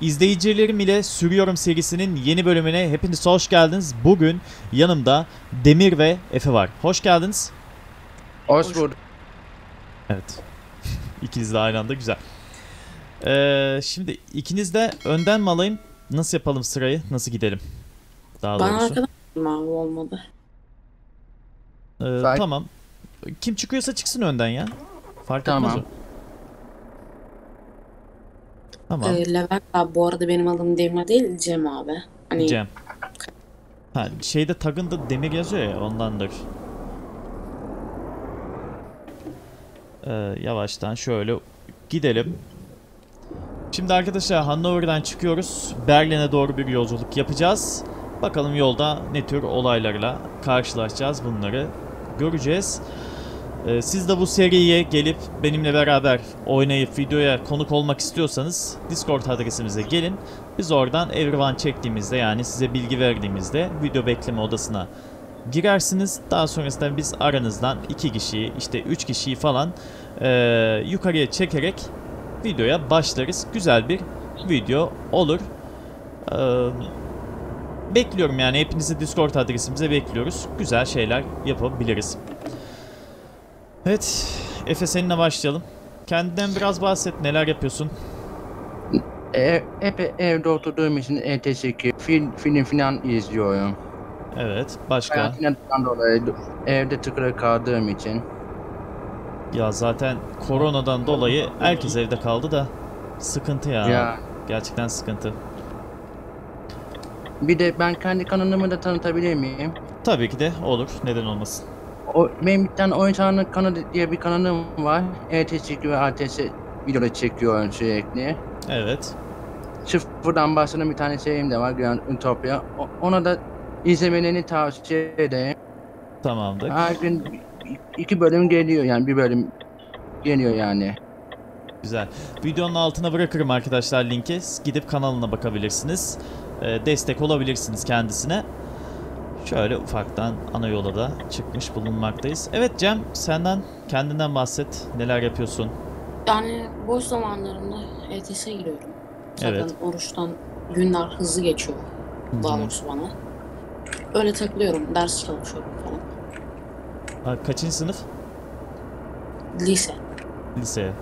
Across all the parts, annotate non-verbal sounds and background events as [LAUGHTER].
İzleyicilerim ile Sürüyorum serisinin yeni bölümüne hepiniz hoş geldiniz. Bugün yanımda Demir ve Efe var. Hoş geldiniz. Hoş bulduk. Evet. [LAUGHS] İkiniz de aynı anda güzel. Ee, şimdi ikiniz de önden mi alayım? Nasıl yapalım sırayı? Nasıl gidelim? Daha Ben doğrusu. arkadan olmadı. Ee, tamam. Kim çıkıyorsa çıksın önden ya. Fark etmez Tamam. o. Tamam. Ee, Levent abi bu arada benim adım Demir değil Cem abi. Hani Cem. Ha şeyde tagında demir yazıyor ya ondandır. Ee, yavaştan şöyle gidelim. Şimdi arkadaşlar Hannover'dan çıkıyoruz. Berlin'e doğru bir yolculuk yapacağız. Bakalım yolda ne tür olaylarla karşılaşacağız bunları göreceğiz. Ee, siz de bu seriye gelip benimle beraber oynayıp videoya konuk olmak istiyorsanız Discord adresimize gelin. Biz oradan Everyone çektiğimizde yani size bilgi verdiğimizde video bekleme odasına girersiniz. Daha sonrasında biz aranızdan 2 kişiyi işte 3 kişiyi falan eee, yukarıya çekerek videoya başlarız. Güzel bir video olur. Eee, bekliyorum yani hepinizi Discord adresimize bekliyoruz. Güzel şeyler yapabiliriz. Evet Efe seninle başlayalım. Kendinden biraz bahset neler yapıyorsun? Ev, hep evde oturduğum için ETS2 film, film falan izliyorum. Evet başka? Karantinadan dolayı evde tıkılı kaldığım için. Ya zaten koronadan dolayı herkes evde kaldı da sıkıntı ya. Ya. Gerçekten sıkıntı. Bir de ben kendi kanalımı da tanıtabilir miyim? Tabii ki de olur. Neden olmasın. O, benim bir tane oyun sahanı kanalı diye bir kanalım var. ETS2 ve ATS videoda çekiyorum sürekli. Evet. Sıfırdan başlayan bir tane şeyim de var Grand Utopia. O- ona da izlemelerini tavsiye ederim. Tamamdır. Her gün iki bölüm geliyor yani bir bölüm geliyor yani. Güzel. Videonun altına bırakırım arkadaşlar linki. Gidip kanalına bakabilirsiniz. Ee, destek olabilirsiniz kendisine. Şöyle ufaktan ana yola da çıkmış bulunmaktayız. Evet Cem senden kendinden bahset. Neler yapıyorsun? yani boş zamanlarımda ETS'e giriyorum. Zaten Evet. oruçtan günler hızlı geçiyor. Daha doğrusu bana. Öyle takılıyorum. Ders çalışıyorum falan. Ha, kaçıncı sınıf? Lise. Lise.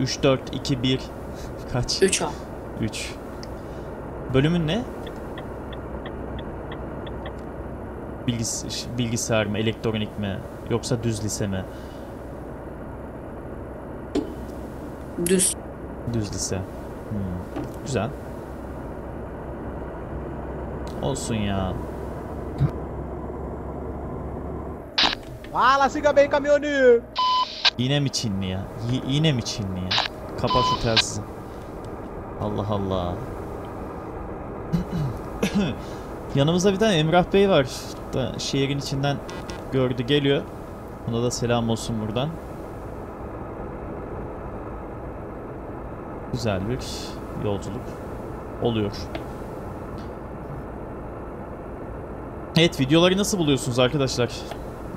3, 4, 2, 1. Kaç? 3 A. 3. Bölümün ne? Bilgis bilgisayar mı, elektronik mi, yoksa düz lise mi? Düz. Düz lise. Hmm, Güzel. Olsun ya. Fala, siga bem, caminhoneiro! Yine mi Çinli ya? Y- yine mi Çinli ya? Kapat şu telsizi. Allah Allah. [CLEARS THROAT] Yanımızda bir tane Emrah Bey var. Da şehrin içinden gördü geliyor. Ona da selam olsun buradan. Güzel bir yolculuk oluyor. Evet videoları nasıl buluyorsunuz arkadaşlar?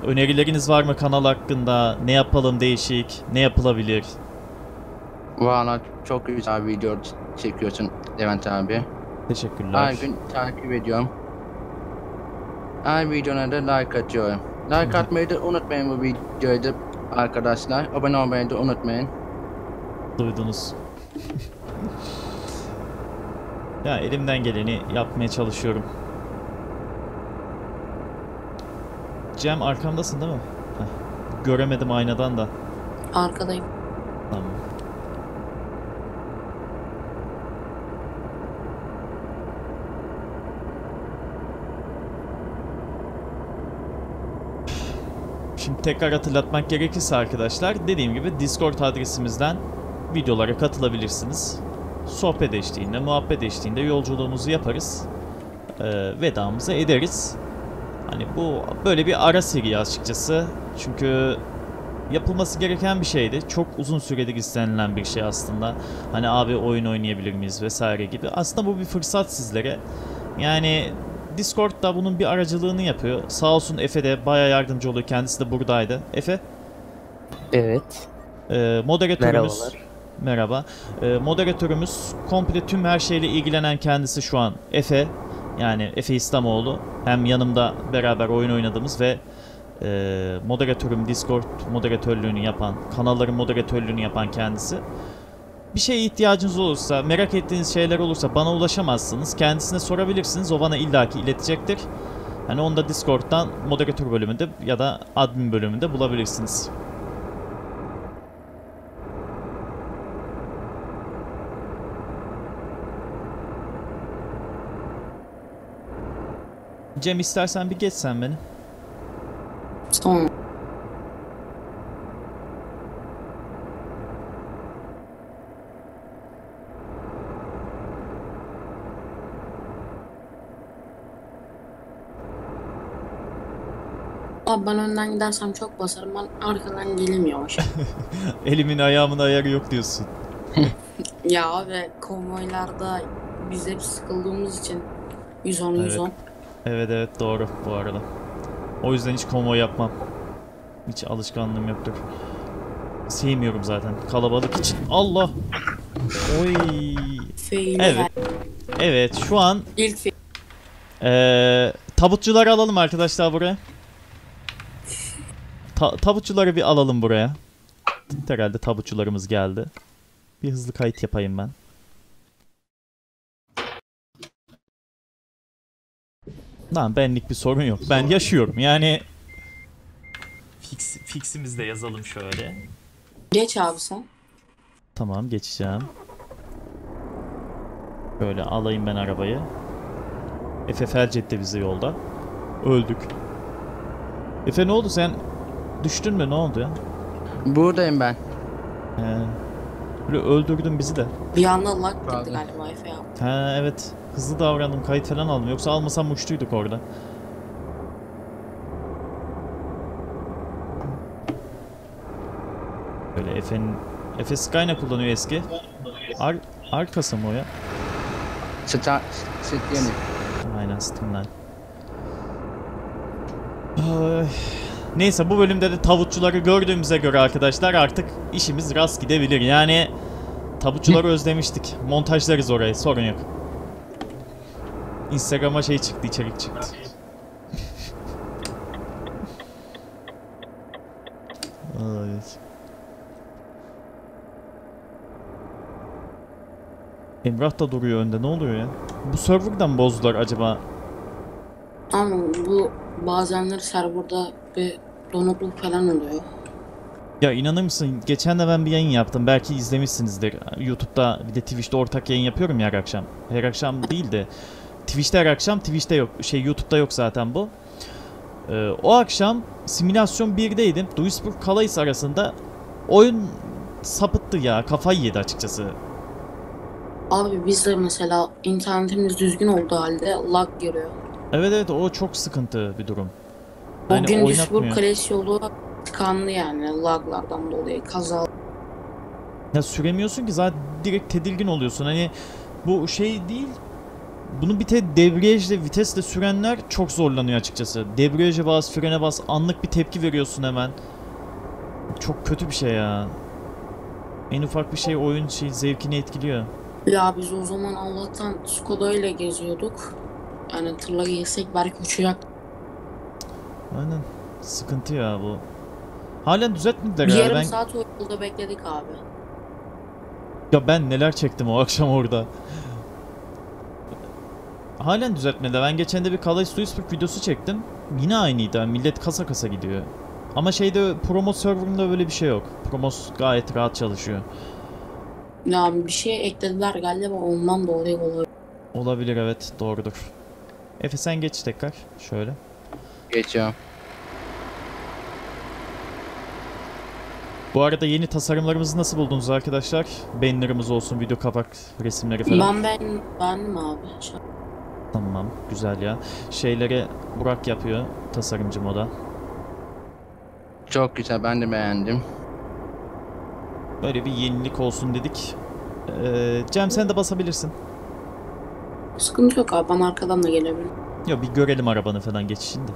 Önerileriniz var mı kanal hakkında? Ne yapalım değişik? Ne yapılabilir? Valla çok güzel video çekiyorsun Levent abi. Teşekkürler. Her gün takip ediyorum. Her videona da like atıyorum. Like atmayı da unutmayın bu videoyu da arkadaşlar. Abone olmayı da unutmayın. Duydunuz. ya elimden geleni yapmaya çalışıyorum. Cem arkamdasın değil mi? Heh. Göremedim aynadan da. Arkadayım. Tamam. Şimdi tekrar hatırlatmak gerekirse arkadaşlar dediğim gibi Discord adresimizden videolara katılabilirsiniz. Sohbet eşliğinde, muhabbet eşliğinde yolculuğumuzu yaparız. Ee, vedamızı ederiz. Hani bu böyle bir ara seri açıkçası. Çünkü yapılması gereken bir şeydi. Çok uzun süredir istenilen bir şey aslında. Hani abi oyun oynayabilir miyiz vesaire gibi. Aslında bu bir fırsat sizlere. Yani Discord da bunun bir aracılığını yapıyor. Sağ olsun Efe de baya yardımcı oluyor. Kendisi de buradaydı. Efe, Evet. e, moderatörümüz. Merhabalar. Merhaba. Ee, moderatörümüz komple tüm her şeyle ilgilenen kendisi şu an Efe. Yani Efe İslamoğlu. Hem yanımda beraber oyun oynadığımız ve e, moderatörüm Discord moderatörlüğünü yapan, kanalların moderatörlüğünü yapan kendisi. Bir şeye ihtiyacınız olursa, merak ettiğiniz şeyler olursa bana ulaşamazsınız. Kendisine sorabilirsiniz. O bana illaki iletecektir. Hani onu da Discord'dan moderatör bölümünde ya da admin bölümünde bulabilirsiniz. Cem istersen bir geç sen beni. Tamam. Abi ben önden gidersem çok basarım. Ben arkadan geleyim yavaş. [LAUGHS] Elimin ayağımın ayarı yok diyorsun. [LAUGHS] ya abi konvoylarda biz hep sıkıldığımız için 110 110. Evet evet doğru bu arada. O yüzden hiç konvoy yapmam. Hiç alışkanlığım yoktur. Sevmiyorum zaten kalabalık için. Allah! Oy! Evet. Evet şu an İlk. Ee, tabutçuları alalım arkadaşlar buraya. Ta- tabutçuları bir alalım buraya. Herhalde tabutçularımız geldi. Bir hızlı kayıt yapayım ben. Lan benlik bir sorun yok. Ben yaşıyorum yani. Fix, fiximizi de yazalım şöyle. Geç abi sen. Tamam geçeceğim. Böyle alayım ben arabayı. Efe felç etti bizi yolda. Öldük. Efe ne oldu sen? Düştün mü ne oldu ya? Buradayım ben. He. Böyle öldürdün bizi de. Bir anda lag Pardon. galiba Efe abi. He evet. Hızlı davrandım kayıt falan aldım. Yoksa almasam uçtuyduk orada. Böyle Efe'nin... Efe Skyna kullanıyor eski. Ar arkası mı o ya? Star... Yeni. Aynen Steam'den. Ay. Neyse bu bölümde de tavukçuları gördüğümüze göre arkadaşlar artık işimiz rast gidebilir. Yani tavukçuları [LAUGHS] özlemiştik. Montajlarız orayı sorun yok. Instagram'a şey çıktı içerik çıktı. Ay. Emrah da duruyor önde. Ne oluyor ya? Bu server'dan bozdular acaba? Ama bu bazenleri serverda bir donukluk falan oluyor. Ya inanır mısın? Geçen de ben bir yayın yaptım. Belki izlemişsinizdir. YouTube'da bir de Twitch'te ortak yayın yapıyorum ya her akşam. Her akşam değil de Twitch'te her akşam, Twitch'te yok. Şey YouTube'da yok zaten bu. Ee, o akşam simülasyon 1'deydim. Duisburg Calais arasında oyun sapıttı ya. Kafayı yedi açıkçası. Abi biz de mesela internetimiz düzgün olduğu halde lag giriyor. Evet evet o çok sıkıntı bir durum. O Yani gün Duisburg. Kalesi yolu tıkandı yani laglardan dolayı kaza. Ya süremiyorsun ki zaten direkt tedirgin oluyorsun. Hani bu şey değil. Bunu bir tek debriyajla vitesle sürenler çok zorlanıyor açıkçası. Debriyaja bas, frene bas, anlık bir tepki veriyorsun hemen. Çok kötü bir şey ya. En ufak bir şey oyun şey zevkini etkiliyor. Ya biz o zaman Allah'tan Skoda ile geziyorduk. Yani tırla gezsek belki uçacak. Aynen. Sıkıntı ya bu. Halen düzeltmediler Bir ya. yarım Ben, saat yolda bekledik abi. ya ben neler çektim o [LAUGHS] akşam orada. Halen düzeltmedi. Ben geçen de bir Calais Duisburg videosu çektim. Yine aynıydı. Yani millet kasa kasa gidiyor. Ama şeyde Promos serverında böyle bir şey yok. Promos gayet rahat çalışıyor. Ya bir şey eklediler galiba ondan dolayı olabilir. Olabilir evet doğrudur. Efe sen geç tekrar. Şöyle. Geçiyorum. Bu arada yeni tasarımlarımızı nasıl buldunuz arkadaşlar? Banner'ımız olsun, video kapak resimleri falan. Ben ben beğendim abi. Tamam, güzel ya. Şeyleri Burak yapıyor, tasarımcı moda. Çok güzel ben de beğendim. Böyle bir yenilik olsun dedik. Ee, Cem sen de basabilirsin. Sıkıntı yok abi ben arkadan da gelebilirim. Ya bir görelim arabanı falan geçişinde.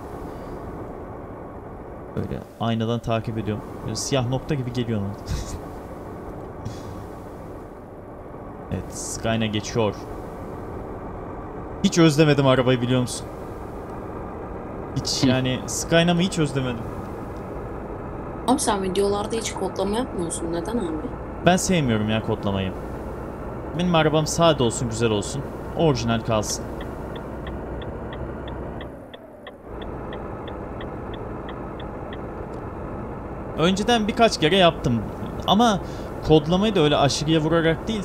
Böyle aynadan takip ediyorum. Böyle siyah nokta gibi geliyor ona. [LAUGHS] Evet Skyna geçiyor. Hiç özlemedim arabayı biliyor musun? Hiç yani Skyna'mı hiç özlemedim. Abi sen videolarda hiç kodlama yapmıyorsun. Neden abi? Ben sevmiyorum ya kodlamayı. Benim arabam sade olsun, güzel olsun. Orijinal kalsın. Önceden birkaç kere yaptım. Ama kodlamayı da öyle aşırıya vurarak değil.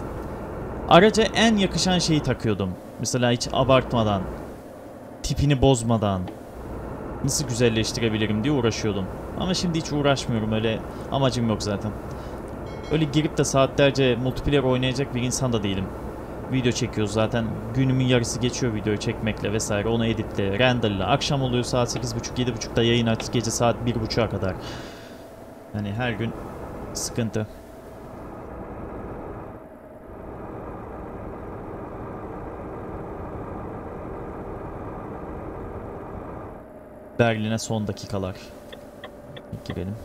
Araca en yakışan şeyi takıyordum. Mesela hiç abartmadan. Tipini bozmadan. Nasıl güzelleştirebilirim diye uğraşıyordum. Ama şimdi hiç uğraşmıyorum öyle amacım yok zaten. Öyle girip de saatlerce multiplayer oynayacak bir insan da değilim. Video çekiyoruz zaten. Günümün yarısı geçiyor videoyu çekmekle vesaire. Onu editle, renderle. Akşam oluyor saat 8.30-7.30'da yayın aç. Gece saat 1.30'a kadar. Hani her gün sıkıntı. Berlin'e son dakikalar. Girelim.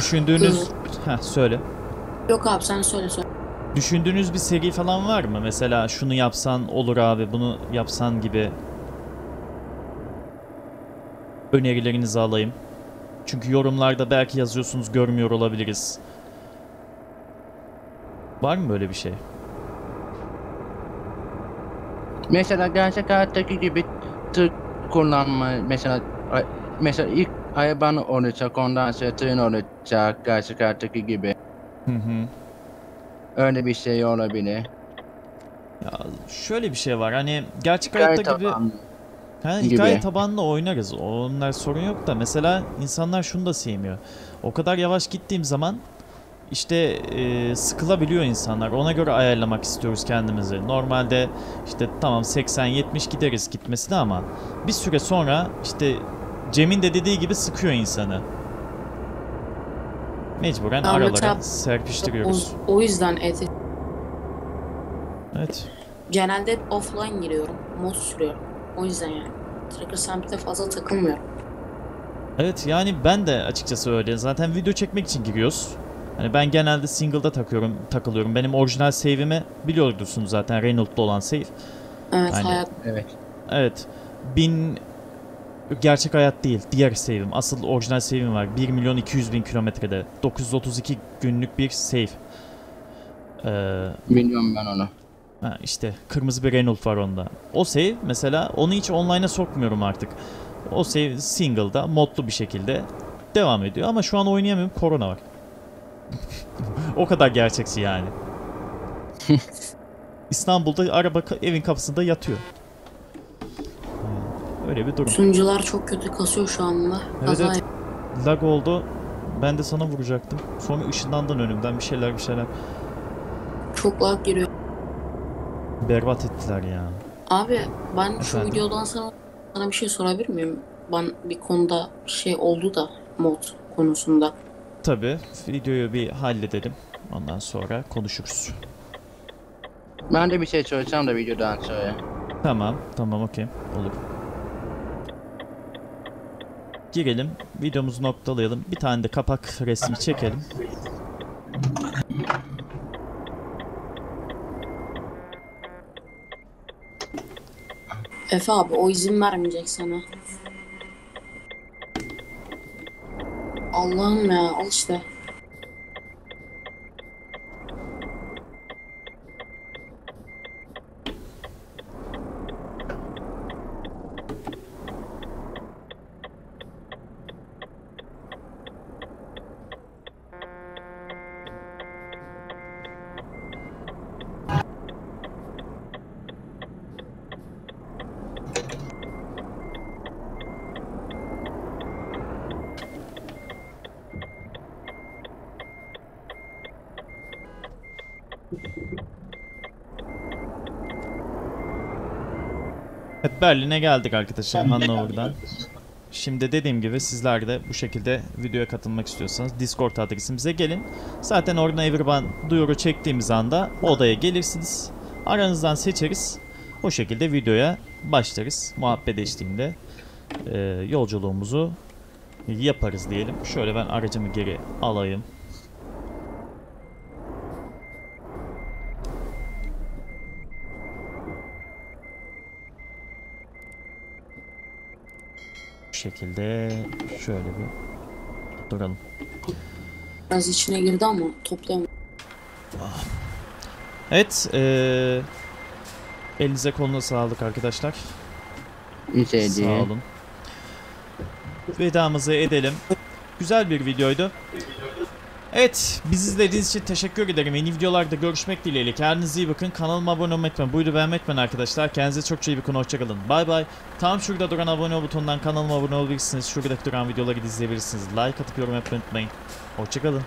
Düşündüğünüz... Heh söyle. Yok abi sen söyle söyle. Düşündüğünüz bir seri falan var mı? Mesela şunu yapsan olur abi, bunu yapsan gibi. Önerilerinizi alayım. Çünkü yorumlarda belki yazıyorsunuz görmüyor olabiliriz. Var mı böyle bir şey? Mesela gerçek hayattaki gibi tır kullanma mesela mesela ilk ondan sonra tırın olacak gerçek hayattaki gibi. Hı hı. Öyle bir şey olabilir. Ya şöyle bir şey var hani gerçek Hikaye hayatta gibi tabanlı. Ha, gibi. hikaye tabanlı oynarız. Onlar sorun yok da mesela insanlar şunu da sevmiyor. O kadar yavaş gittiğim zaman işte e, sıkılabiliyor insanlar. Ona göre ayarlamak istiyoruz kendimizi. Normalde işte tamam 80-70 gideriz gitmesine ama bir süre sonra işte Cem'in de dediği gibi sıkıyor insanı. Mecburen Ama aralara serpiştiriyoruz. O, o yüzden eti. Evet. Genelde offline giriyorum. Mod sürüyorum. O yüzden yani. Tracker Samp'te fazla takılmıyorum. Evet yani ben de açıkçası öyle. Zaten video çekmek için giriyoruz. Hani ben genelde single'da takıyorum, takılıyorum. Benim orijinal save'imi biliyordunuz zaten Reynolds'da olan save. Evet Aynen. hayat. Evet. Evet. Bin gerçek hayat değil. Diğer save'im. Asıl orijinal save'im var. 1 milyon 200 bin kilometrede. 932 günlük bir save. Ee, Biliyorum ben onu. Ha işte kırmızı bir Renault var onda. O save mesela onu hiç online'a sokmuyorum artık. O save single'da modlu bir şekilde devam ediyor ama şu an oynayamıyorum korona var. [LAUGHS] o kadar gerçekçi yani. [LAUGHS] İstanbul'da araba evin kapısında yatıyor. Öyle bir durum. Sunucular çok kötü kasıyor şu anda. Evet, evet. Lag oldu. Ben de sana vuracaktım. Sonra ışınlandın önümden bir şeyler bir şeyler. çok lag giriyor. Berbat ettiler ya. Abi ben şu Efendim? videodan sonra sana bir şey sorabilir miyim? Ben bir konuda şey oldu da mod konusunda. Tabi videoyu bir halledelim. Ondan sonra konuşuruz. Ben de bir şey söyleyeceğim de videodan sonra. Tamam, tamam okey. Olur. Girelim, videomuzu noktalayalım. Bir tane de kapak resmi çekelim. Efe abi o izin vermeyecek sana. Allah'ım ya al işte. Evet Berlin'e geldik arkadaşlar Hannover'dan. Şimdi dediğim gibi sizler de bu şekilde videoya katılmak istiyorsanız Discord adresimize gelin. Zaten oradan Everban duyuru çektiğimiz anda odaya gelirsiniz. Aranızdan seçeriz. O şekilde videoya başlarız. Muhabbet eşliğinde e, yolculuğumuzu yaparız diyelim. Şöyle ben aracımı geri alayım. Şekilde şöyle bir duralım. Biraz içine girdi ama toplayamadım. Evet, eee elinize koluna sağlık arkadaşlar. Şey Sağ olun. Vedamızı edelim. Güzel bir videoydu. Evet, bizi izlediğiniz için teşekkür ederim. Yeni videolarda görüşmek dileğiyle. Kendinize iyi bakın. Kanalıma abone olmayı unutmayın. Buydu beğenmeyi unutmayın arkadaşlar. Kendinize çok iyi bakın. Hoşçakalın. Bay bay. Tam şurada duran abone ol butonundan kanalıma abone olabilirsiniz. Şuradaki duran videoları izleyebilirsiniz. Like atıp yorum yapmayı unutmayın. Hoşçakalın.